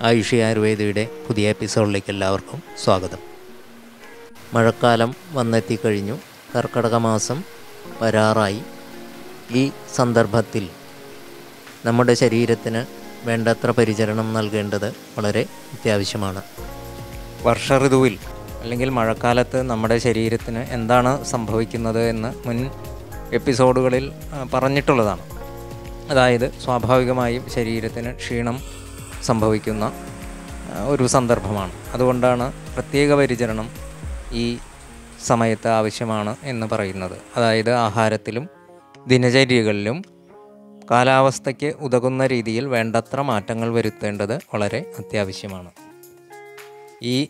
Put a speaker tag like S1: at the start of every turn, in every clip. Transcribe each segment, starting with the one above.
S1: ആയുഷി ആയുർവേദയുടെ പുതിയ എപ്പിസോഡിലേക്ക് എല്ലാവർക്കും സ്വാഗതം. മഴക്കാലം വന്നെത്തിക്കഴിഞ്ഞു. കർക്കടക മാസം വരാറായി. ഈ സന്ദർഭത്തിൽ നമ്മുടെ ശരീരത്തിന് വേണ്ടത്ര പരിചരണം നൽകേണ്ടത് വളരെ അത്യാവശ്യമാണ്. വർഷ ഋതുവിൽ അല്ലെങ്കിൽ മഴക്കാലത്ത് നമ്മുടെ ശരീരത്തിന് എന്താണ് സംഭവിക്കുന്നത് എന്ന് മുൻ എപ്പിസോഡുകളിൽ പറഞ്ഞിട്ടുള്ളതാണ്. അതായത് സ്വാഭാവികമായും ശരീരത്തിന് ക്ഷീണം സംഭവിക്കുന്ന ഒരു സന്ദർഭമാണ്. അതുകൊണ്ടാണ് പ്രത്യേക പരിചരണം ഈ സമയത്ത് ആവശ്യമാണ് എന്ന് പറയുന്നത്. അതായത് ആഹാരത്തിലും ദിനചര്യകളിലും കാലാവസ്ഥയ്ക്ക് ഉതകുന്ന രീതിയിൽ വേണ്ടത്ര മാറ്റങ്ങൾ വരുത്തേണ്ടത് വളരെ അത്യാവശ്യമാണ്. ഈ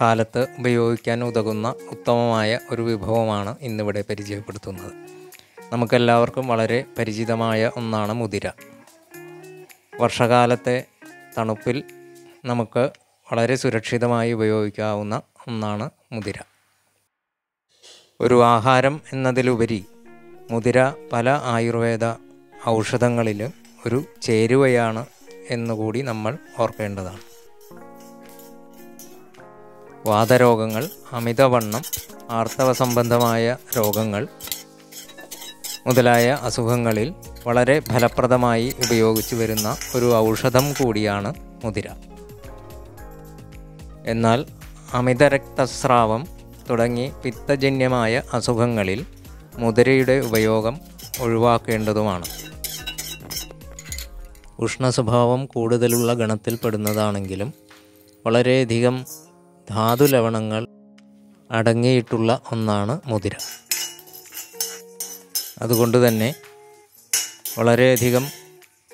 S1: കാലത്ത് ഉപയോഗിക്കാൻ ഉതകുന്ന ഉത്തമമായ ഒരു വിഭവമാണ് ഇന്നിവിടെ പരിചയപ്പെടുത്തുന്നത്. നമുക്കെല്ലാവർക്കും വളരെ പരിചിതമായ ഒന്നാണ് മുതിര. വർഷകാലത്തെ തണുപ്പിൽ നമുക്ക് വളരെ സുരക്ഷിതമായി ഉപയോഗിക്കാവുന്ന ഒന്നാണ് മുതിര. ഒരു ആഹാരം എന്നതിലുപരി മുതിര പല ആയുർവേദ ഔഷധങ്ങളിലും ഒരു ചേരുവയാണ് എന്നുകൂടി നമ്മൾ ഓർക്കേണ്ടതാണ്. വാതരോഗങ്ങൾ അമിതവണ്ണം ആർത്തവ സംബന്ധമായ രോഗങ്ങൾ മുതലായ അസുഖങ്ങളിൽ വളരെ ഫലപ്രദമായി ഉപയോഗിച്ചു വരുന്ന ഒരു ഔഷധം കൂടിയാണ് മുതിര. എന്നാൽ അമിത രക്തസ്രാവം തുടങ്ങി പിത്തജന്യമായ അസുഖങ്ങളിൽ മുതിരയുടെ ഉപയോഗം ഒഴിവാക്കേണ്ടതുമാണ്. ഉഷ്ണസ്വഭാവം കൂടുതലുള്ള ഗണത്തിൽപ്പെടുന്നതാണെങ്കിലും വളരെയധികം ധാതു ലവണങ്ങൾ അടങ്ങിയിട്ടുള്ള ഒന്നാണ് മുതിര. അതുകൊണ്ട് തന്നെ വളരെയധികം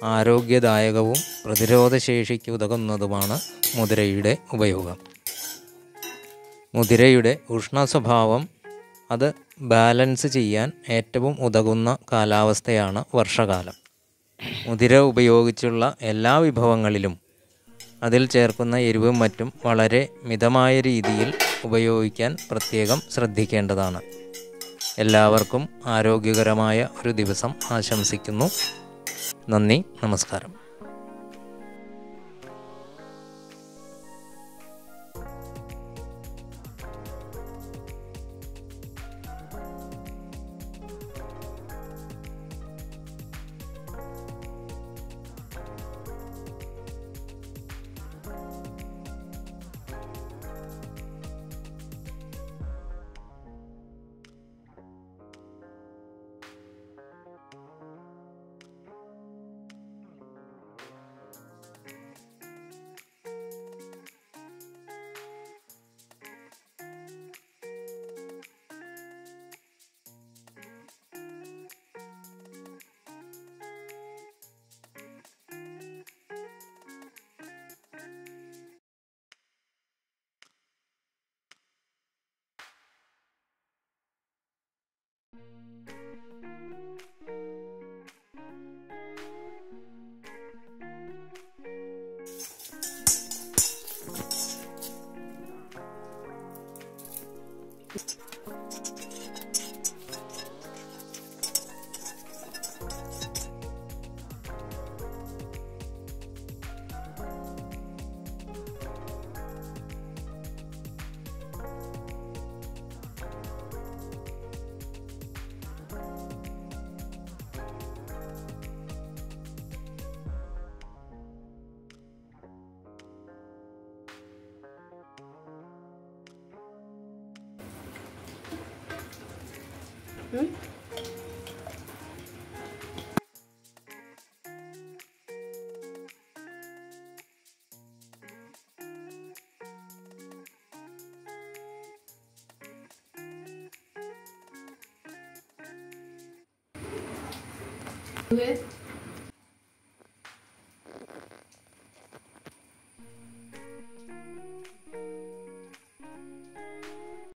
S1: ആരോഗ്യദായകവും പ്രതിരോധശേഷിക്ക് ഉതകുന്നതുമാണ് മുതിരയുടെ ഉപയോഗം. മുതിരയുടെ ഉഷ്ണ സ്വഭാവം അത് ബാലൻസ് ചെയ്യാൻ ഏറ്റവും ഉതകുന്ന കാലാവസ്ഥയാണ് വർഷകാലം. മുതിര ഉപയോഗിച്ചുള്ള എല്ലാ വിഭവങ്ങളിലും അതിൽ ചേർക്കുന്ന എരിവും മറ്റും വളരെ മിതമായ രീതിയിൽ ഉപയോഗിക്കാൻ പ്രത്യേകം ശ്രദ്ധിക്കേണ്ടതാണ്. എല്ലാവർക്കും ആരോഗ്യകരമായ ഒരു ദിവസം ആശംസിക്കുന്നു. നന്ദി നമസ്കാരം.
S2: 응? 왜?